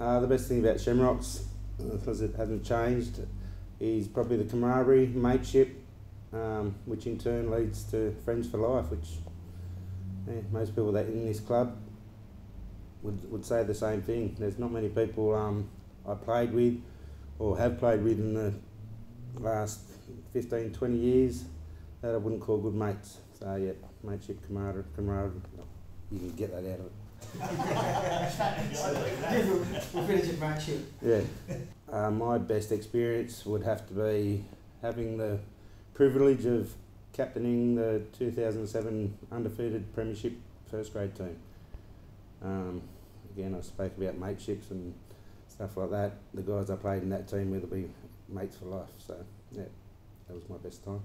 Uh, the best thing about Shamrocks, because it hasn't changed, is probably the camaraderie, mateship, um, which in turn leads to friends for life, which yeah, most people that in this club would, would say the same thing. There's not many people um, I played with or have played with in the last 15, 20 years that I wouldn't call good mates. So yeah, mateship, camaraderie, camaraderie. You can get that out of it. we'll finish mateship. Yeah. Uh, my best experience would have to be having the privilege of captaining the 2007 undefeated Premiership first grade team. Um, again, I spoke about mateships and stuff like that. The guys I played in that team with will be mates for life. So, yeah, that was my best time.